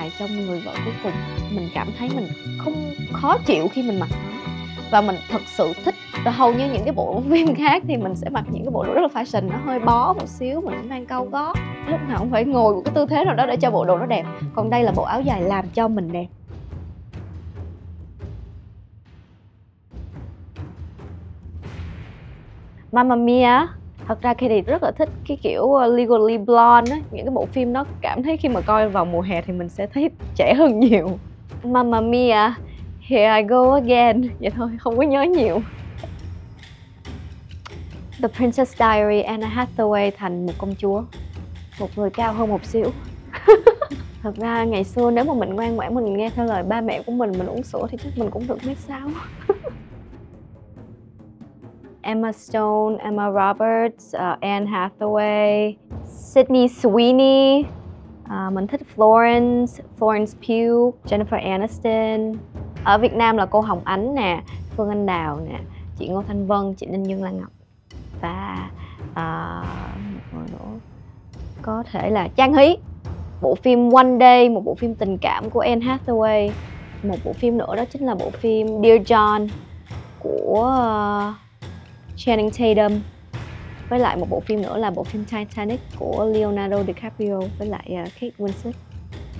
dài trong người vợ cuối cùng. Mình cảm thấy mình không khó chịu khi mình mặc nó. Và mình thật sự thích, và hầu như những cái bộ phim khác thì mình sẽ mặc những cái bộ đồ rất là fashion, nó hơi bó một xíu, mình mang câu gót. Lúc nào cũng phải ngồi một cái tư thế nào đó để cho bộ đồ nó đẹp. Còn đây là bộ áo dài làm cho mình đẹp. Mamma Mia thật ra Katie rất là thích cái kiểu uh, Legally Blonde á. Những cái bộ phim đó cảm thấy khi mà coi vào mùa hè thì mình sẽ thấy trẻ hơn nhiều. Mamma Mia Here I go again. Vậy thôi không có nhớ nhiều. The Princess Diary Anna Hathaway thành một công chúa. Một người cao hơn một xíu. Thật ra ngày xưa nếu mà mình ngoan ngoãn mình nghe theo lời ba mẹ của mình mình uống sữa thì chắc mình cũng được mét sáu Emma Stone, Emma Roberts, uh, Anne Hathaway, Sydney Sweeney, uh, mình thích Florence, Florence Pugh, Jennifer Aniston. Ở Việt Nam là cô Hồng Ánh nè, Phương Anh Đào nè, chị Ngô Thanh Vân, chị Ninh Dương Lan Ngọc và uh, một có thể là Trang Hí. Bộ phim One Day, một bộ phim tình cảm của Anne Hathaway. Một bộ phim nữa đó chính là bộ phim Dear John của uh, Channing Tatum với lại một bộ phim nữa là bộ phim Titanic của Leonardo DiCaprio với lại uh, Kate Winslet.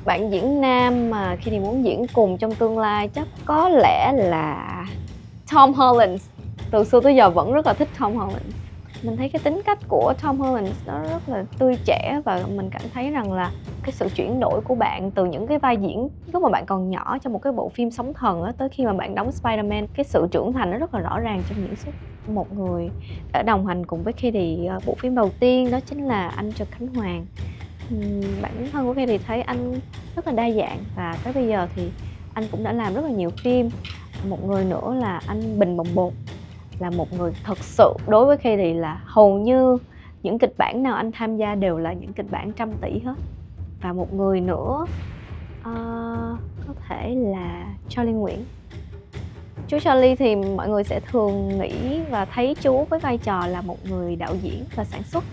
Bạn diễn nam mà khi thì muốn diễn cùng trong tương lai chắc có lẽ là Tom Holland. Từ xưa tới giờ vẫn rất là thích Tom Holland. Mình thấy cái tính cách của Tom Holland nó rất là tươi trẻ và mình cảm thấy rằng là cái sự chuyển đổi của bạn từ những cái vai diễn lúc mà bạn còn nhỏ trong một cái bộ phim sóng thần á tới khi mà bạn đóng Spider-Man cái sự trưởng thành nó rất là rõ ràng trong những xuất một người đã đồng hành cùng với Katie ờ, bộ phim đầu tiên đó chính là anh Trần Khánh Hoàng. Bản thân của Katie thấy anh rất là đa dạng và tới bây giờ thì anh cũng đã làm rất là nhiều phim. Một người nữa là anh Bình Bồng Bột là một người thật sự đối với Katie là hầu như những kịch bản nào anh tham gia đều là những kịch bản trăm tỷ hết. Và một người nữa uh, có thể là Charlie Nguyễn chú Charlie thì mọi người sẽ thường nghĩ và thấy chú với vai trò là một người đạo diễn và sản xuất.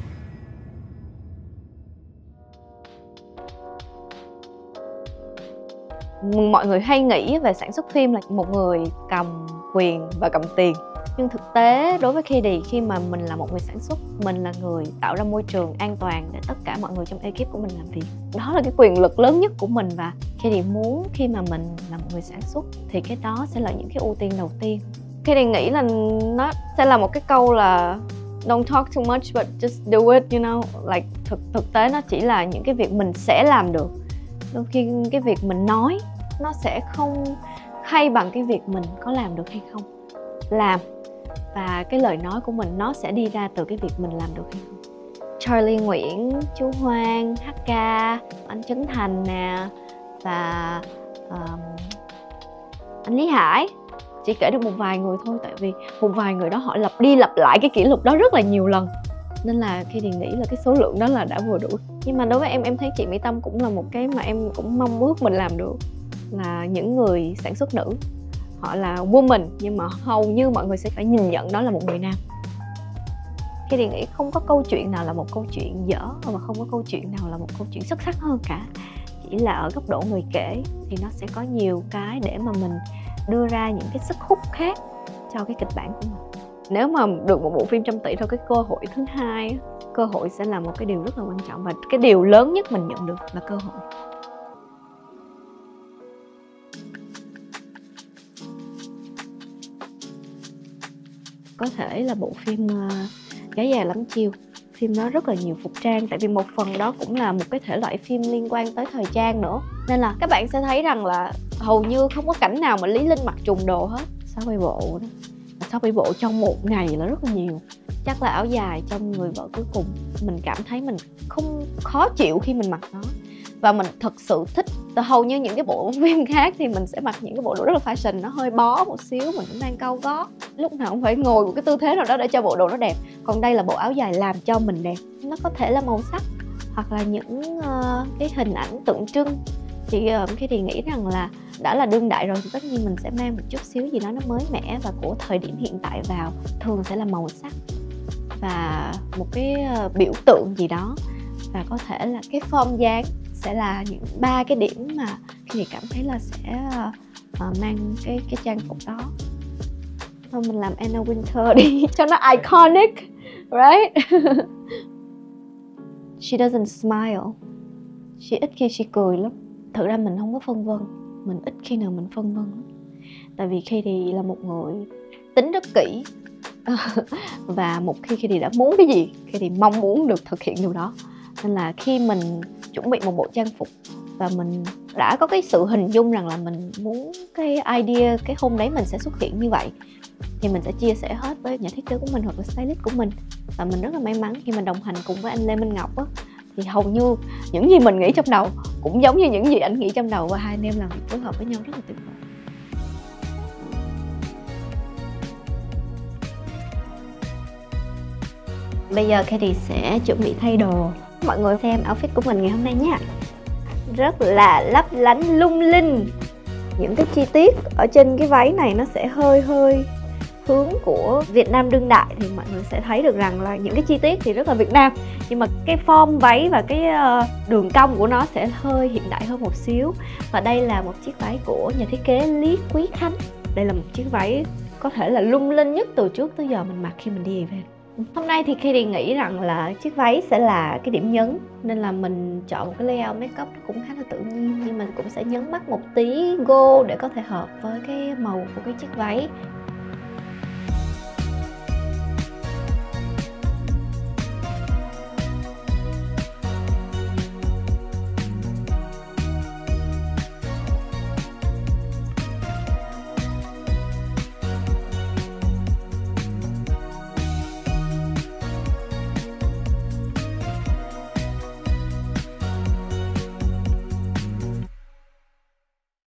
Mọi người hay nghĩ về sản xuất phim là một người cầm quyền và cầm tiền nhưng thực tế, đối với Khi Đi khi mà mình là một người sản xuất, mình là người tạo ra môi trường an toàn để tất cả mọi người trong ekip của mình làm việc, đó là cái quyền lực lớn nhất của mình. Và Khi Đi muốn khi mà mình là một người sản xuất thì cái đó sẽ là những cái ưu tiên đầu tiên. Khi Đi nghĩ là nó sẽ là một cái câu là don't talk too much, but just do it you know? Like, thực thực tế nó chỉ là những cái việc mình sẽ làm được. Đôi khi cái việc mình nói nó sẽ không hay bằng cái việc mình có làm được hay không. Làm và cái lời nói của mình nó sẽ đi ra từ cái việc mình làm được hay không? Charlie Nguyễn, chú Hoang, HK, anh Trấn Thành nè và um, anh Lý Hải. Chỉ kể được một vài người thôi tại vì một vài người đó họ lặp đi lặp lại cái kỷ lục đó rất là nhiều lần. Nên là khi thì nghĩ là cái số lượng đó là đã vừa đủ. Nhưng mà đối với em em thấy chị mỹ tâm cũng là một cái mà em cũng mong ước mình làm được là những người sản xuất nữ họ là woman, nhưng mà hầu như mọi người sẽ phải nhìn nhận đó là một người nam. Khi thì nghĩ không có câu chuyện nào là một câu chuyện dở, và không có câu chuyện nào là một câu chuyện xuất sắc hơn cả. Chỉ là ở góc độ người kể, thì nó sẽ có nhiều cái để mà mình đưa ra những cái sức hút khác cho cái kịch bản của mình. Nếu mà được một bộ phim trăm tỷ thôi, cái cơ hội thứ hai cơ hội sẽ là một cái điều rất là quan trọng, và cái điều lớn nhất mình nhận được là cơ hội. Có thể là bộ phim ờ, uh, gái già lắm chiêu phim nó rất là nhiều phục trang tại vì một phần đó cũng là một cái thể loại phim liên quan tới thời trang nữa. Nên là các bạn sẽ thấy rằng là hầu như không có cảnh nào mà lý linh mặc trùng đồ hết. Sáu bảy bộ đó? Sáu bảy bộ trong một ngày là rất là nhiều. Chắc là áo dài trong người vợ cuối cùng mình cảm thấy mình không khó chịu khi mình mặc nó và mình thật sự thích hầu như những cái bộ phim khác thì mình sẽ mặc những cái bộ đồ rất là fashion nó hơi bó một xíu mình cũng đang câu gót lúc nào cũng phải ngồi một cái tư thế nào đó để cho bộ đồ nó đẹp. Còn đây là bộ áo dài làm cho mình đẹp. Nó có thể là màu sắc hoặc là những uh, cái hình ảnh tượng trưng. Chị uh, ờ, khi thì nghĩ rằng là đã là đương đại rồi thì tất nhiên mình sẽ mang một chút xíu gì đó nó mới mẻ và của thời điểm hiện tại vào thường sẽ là màu sắc và một cái uh, biểu tượng gì đó. Và có thể là cái form dáng sẽ là những ba cái điểm mà khi cảm thấy là sẽ uh, mang cái cái trang phục đó. Thôi mình làm Anna Winter đi cho nó iconic right? She doesn't smile. She ít khi she cười lắm. Thực ra mình không có phân vân mình ít khi nào mình phân vân tại vì khi thì là một người tính rất kỹ. Và một khi khi thì đã muốn cái gì khi thì mong muốn được thực hiện điều đó. Nên là khi mình chuẩn bị một bộ trang phục. Và mình đã có cái sự hình dung rằng là mình muốn cái idea, cái hôm đấy mình sẽ xuất hiện như vậy. Thì mình sẽ chia sẻ hết với nhà thiết kế của mình hoặc là stylist của mình. Và mình rất là may mắn khi mình đồng hành cùng với anh Lê Minh Ngọc á. Thì hầu như những gì mình nghĩ trong đầu cũng giống như những gì anh nghĩ trong đầu. Và hai anh em làm việc phối hợp với nhau rất là tuyệt vời. Bây giờ Katie sẽ chuẩn bị thay đồ. Mọi người xem outfit của mình ngày hôm nay nha Rất là lấp lánh, lung linh. Những cái chi tiết ở trên cái váy này nó sẽ hơi hơi hướng của Việt Nam đương đại thì mọi người sẽ thấy được rằng là những cái chi tiết thì rất là Việt Nam. Nhưng mà cái form váy và cái ờ, đường cong của nó sẽ hơi hiện đại hơn một xíu. Và đây là một chiếc váy của nhà thiết kế Lý Quý Khánh. Đây là một chiếc váy có thể là lung linh nhất từ trước tới giờ mình mặc khi mình đi về. Hôm nay thì Katie nghĩ rằng là chiếc váy sẽ là cái điểm nhấn, Nên là mình chọn một cái layout make up cũng khá là tự nhiên, Nhưng mình cũng sẽ nhấn mắt một tí gold để có thể hợp với cái màu của cái chiếc váy.